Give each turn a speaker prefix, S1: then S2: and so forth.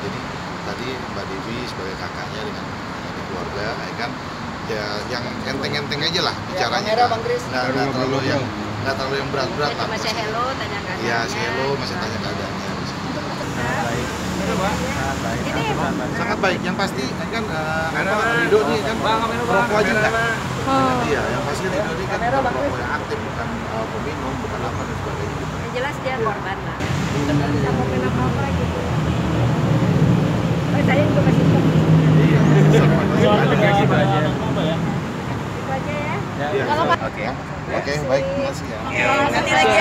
S1: jadi tadi Mbak Dewi sebagai kakaknya dengan dengan keluarga ya kan? Ya yang enteng-enteng aja lah bicaranya.
S2: kamera, Bang Kris.
S1: nggak nggak terlalu yang nggak terlalu yang berat-berat lah.
S3: say hello tanya keadaannya.
S1: Iya, si hello masih tanya keadaannya.
S3: ini
S1: Sangat baik. Yang pasti kan uh, apa, Rido nih kan? Perokok aja enggak? Iya, yang pasti Rido ini kan bukan perokok yang aktif, bukan uh, peminum, bukan apa dan sebagainya. gitu.
S3: yang jelas dia korban lah bisa komen apa apa gitu oh, saya juga masih stop
S1: Iya, sama
S4: Soal
S1: aja.
S4: negasi aja.
S3: itu aja ya. Kalau
S1: Oke, oke, baik, terima kasih ya.
S3: nanti lagi